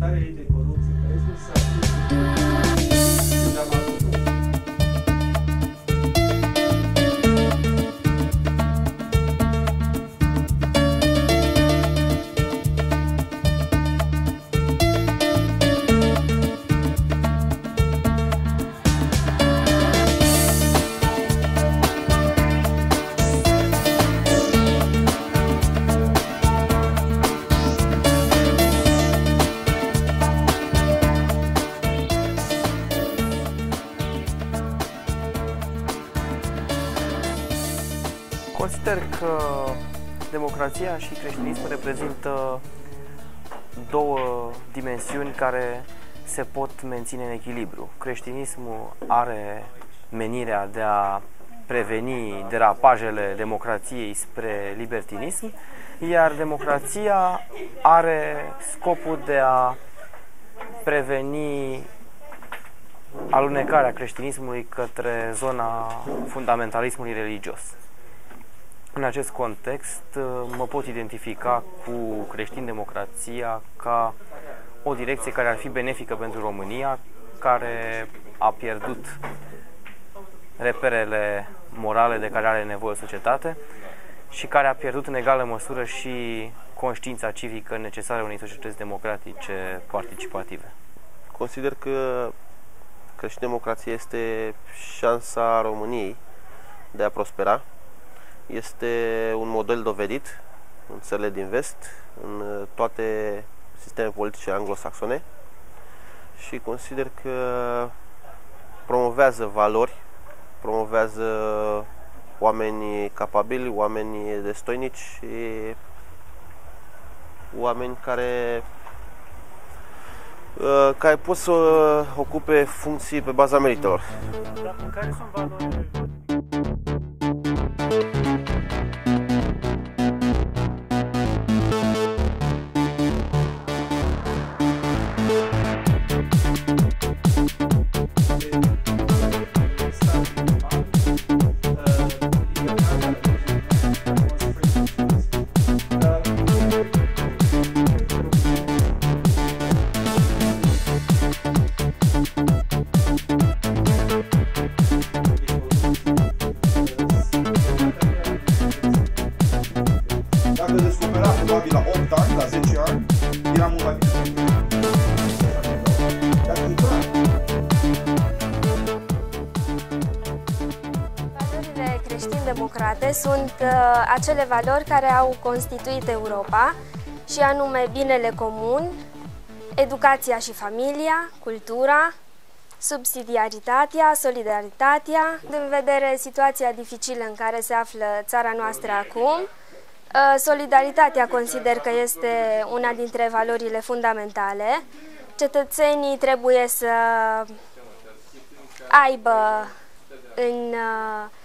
Hey. Consider că democrația și creștinismul reprezintă două dimensiuni care se pot menține în echilibru. Creștinismul are menirea de a preveni derapajele democrației spre libertinism, iar democrația are scopul de a preveni alunecarea creștinismului către zona fundamentalismului religios. În acest context, mă pot identifica cu creștin-democrația ca o direcție care ar fi benefică pentru România, care a pierdut reperele morale de care are nevoie societate și care a pierdut în egală măsură și conștiința civică necesară unei societăți democratice participative. Consider că creștin-democrația este șansa României de a prospera este un model dovedit în țările din vest, în toate sistemele politice anglosaxone și consider că promovează valori, promovează oameni capabili, oameni destoinici și oameni care uh, care pot să ocupe funcții pe baza meritelor. Dar care sunt valorile creștin-democrate sunt uh, acele valori care au constituit Europa și anume binele comun, educația și familia, cultura, subsidiaritatea, solidaritatea, în vedere situația dificilă în care se află țara noastră acum, uh, solidaritatea consider că este una dintre valorile fundamentale. Cetățenii trebuie să aibă în uh,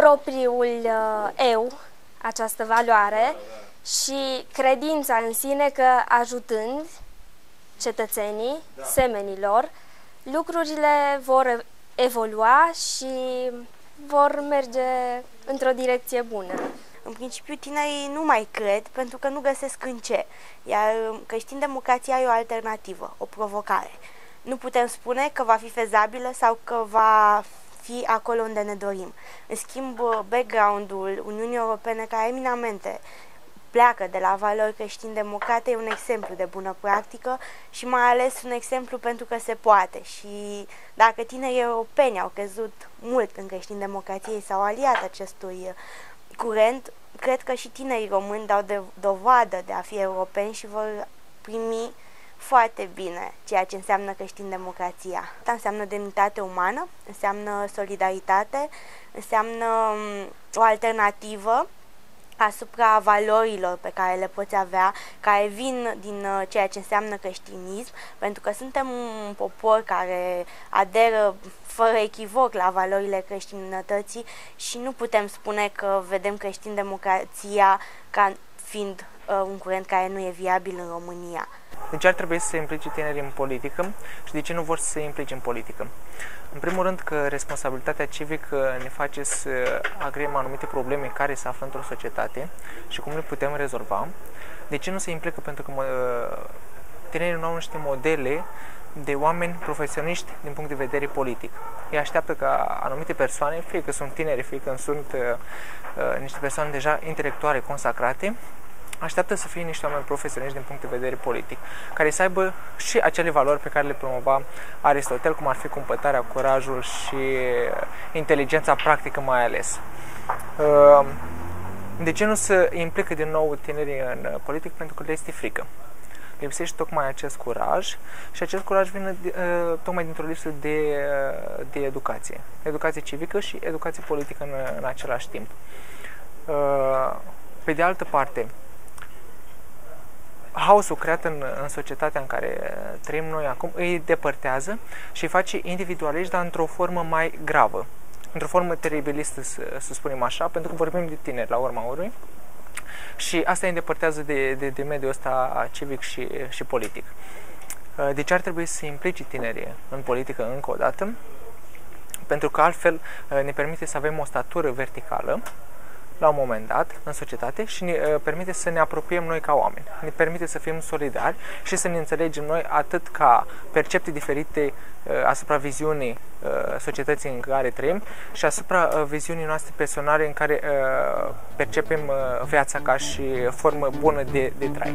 propriul uh, eu această valoare și credința în sine că ajutând cetățenii, semenilor, lucrurile vor evolua și vor merge într-o direcție bună. În principiu, tinerii nu mai cred pentru că nu găsesc în ce, iar creștin democrația e o alternativă, o provocare. Nu putem spune că va fi fezabilă sau că va fi acolo unde ne dorim. În schimb, background-ul Uniunii Europene, care eminamente pleacă de la valori creștin-democrate, e un exemplu de bună practică și mai ales un exemplu pentru că se poate. Și dacă tinerii europeni au crezut mult în creștin-democrație sau aliat acestui curent, cred că și tinerii români dau de dovadă de a fi europeni și vor primi foarte bine ceea ce înseamnă creștin-democrația. Asta înseamnă demnitate umană, înseamnă solidaritate, înseamnă um, o alternativă asupra valorilor pe care le poți avea, care vin din uh, ceea ce înseamnă creștinism, pentru că suntem un popor care aderă fără echivoc la valorile creștinătății și nu putem spune că vedem creștin-democrația ca fiind uh, un curent care nu e viabil în România. De ce ar trebui să se implice tinerii în politică și de ce nu vor să se implice în politică? În primul rând că responsabilitatea civică ne face să agrem anumite probleme care se află într-o societate și cum le putem rezolva. De ce nu se implică? Pentru că tinerii nu au niște modele de oameni profesioniști din punct de vedere politic. Ei așteaptă ca anumite persoane, fie că sunt tineri, fie că sunt uh, uh, niște persoane deja intelectuale consacrate, așteaptă să fie niște oameni profesioniști din punct de vedere politic, care să aibă și acele valori pe care le promova Aristotel, cum ar fi cumpătarea, curajul și inteligența practică mai ales. Uh, de ce nu se implică din nou tinerii în politic? Pentru că le este frică lipsește tocmai acest curaj și acest curaj vine uh, tocmai dintr-o lipsă de, uh, de educație. Educație civică și educație politică în, în același timp. Uh, pe de altă parte, haosul creat în, în societatea în care trăim noi acum îi depărtează și îi face individualiști, dar într-o formă mai gravă, într-o formă teribilistă, să, să spunem așa, pentru că vorbim de tineri la urma urmei și asta îi îndepărtează de, de, de mediul ăsta civic și, și politic. Uh, de ce ar trebui să se implice tinerii în politică încă o dată? Pentru că altfel uh, ne permite să avem o statură verticală la un moment dat în societate și ne uh, permite să ne apropiem noi ca oameni. Ne permite să fim solidari și să ne înțelegem noi atât ca percepții diferite uh, asupra viziunii uh, societății în care trăim și asupra uh, viziunii noastre personale în care uh, percepem uh, viața ca și formă bună de, de trai.